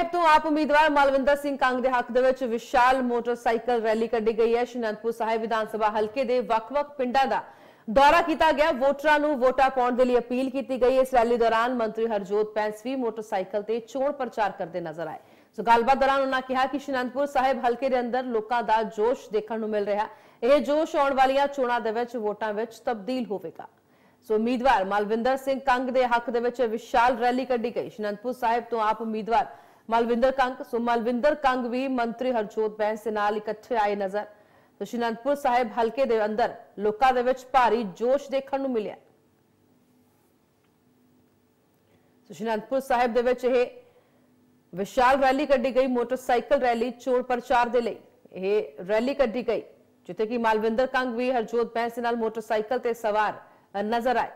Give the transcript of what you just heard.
ਸਾਹਿਬ ਤੋਂ ਆਪ ਉਮੀਦਵਾਰ ਮਲਵਿੰਦਰ ਸਿੰਘ ਕੰਗ ਦੇ ਹੱਕ ਦੇ ਵਿੱਚ ਵਿਸ਼ਾਲ ਮੋਟਰਸਾਈਕਲ ਰੈਲੀ ਕੱਢੀ ਗਈ ਹੈ। ਸ਼ਨੰਦਪੁਰ ਸਾਹਿਬ ਵਿਧਾਨ ਸਭਾ ਹਲਕੇ ਦੇ ਵੱਖ-ਵੱਖ ਪਿੰਡਾਂ ਦਾ ਦੌਰਾ ਕੀਤਾ ਗਿਆ। ਵੋਟਰਾਂ ਨੂੰ ਵੋਟਾਂ ਪਾਉਣ ਦੇ ਲਈ ਅਪੀਲ ਕੀਤੀ ਗਈ। ਇਸ ਰੈਲੀ ਦੌਰਾਨ ਮੰਤਰੀ ਹਰਜੋਤ ਪੈਂਸ ਵੀ ਮੋਟਰਸਾਈਕਲ ਤੇ ਚੋਣ ਪ੍ਰਚਾਰ ਕਰਦੇ ਨਜ਼ਰ ਆਏ। ਸੋ ਗੱਲਬਾਤ ਦੌਰਾਨ ਉਹਨਾਂ ਕਿਹਾ ਕਿ ਸ਼ਨੰਦਪੁਰ ਸਾਹਿਬ ਹਲਕੇ ਦੇ ਅੰਦਰ ਲੋਕਾਂ ਦਾ ਜੋਸ਼ ਦੇਖਣ ਨੂੰ ਮਿਲ ਰਿਹਾ। ਇਹ ਜੋਸ਼ ਆਉਣ ਵਾਲੀਆਂ ਚੋਣਾਂ ਦੇ ਵਿੱਚ ਵੋਟਾਂ ਵਿੱਚ ਤਬਦੀਲ ਹੋਵੇਗਾ। ਸੋ ਉਮੀਦਵਾਰ ਮਲਵਿੰਦਰ ਸਿੰਘ ਕੰਗ ਦੇ ਹੱਕ ਦੇ ਵਿੱਚ ਵਿਸ਼ਾਲ ਰੈਲੀ ਕੱਢੀ ਗਈ। ਸ਼ਨੰਦਪੁਰ ਸਾਹਿਬ ਤੋਂ ਆਪ ਉਮੀਦਵਾਰ ਮਲਵਿੰਦਰ ਕੰਗ, ਸੋ ਮਲਵਿੰਦਰ ਕੰਗ ਵੀ ਮੰਤਰੀ ਹਰਜੋਤ ਬੈਂਸ ਦੇ ਨਾਲ ਇਕੱਠੇ ਆਏ ਨਜ਼ਰ। ਸੋ ਸ਼ਨੰਦਪੁਰ ਸਾਹਿਬ ਹਲਕੇ ਦੇ ਅੰਦਰ ਲੋਕਾਂ ਦੇ ਵਿੱਚ ਭਾਰੀ ਜੋਸ਼ ਦੇਖਣ ਨੂੰ ਮਿਲਿਆ। ਸੋ ਸ਼ਨੰਦਪੁਰ ਸਾਹਿਬ ਦੇ ਵਿੱਚ ਇਹ ਵਿਸ਼ਾਲ ਰੈਲੀ ਕੱਢੀ ਗਈ ਮੋਟਰਸਾਈਕਲ ਰੈਲੀ ਚੋਣ ਪ੍ਰਚਾਰ ਦੇ ਲਈ। ਇਹ ਰੈਲੀ ਕੱਢੀ ਗਈ, ਜਿੱਥੇ ਕਿ ਮਾਲਵਿੰਦਰ ਕੰਗ ਵੀ ਹਰਜੋਤ ਬੈਂਸ ਦੇ ਨਾਲ ਮੋਟਰਸਾਈਕਲ ਤੇ ਸਵਾਰ ਨਜ਼ਰ ਆਏ।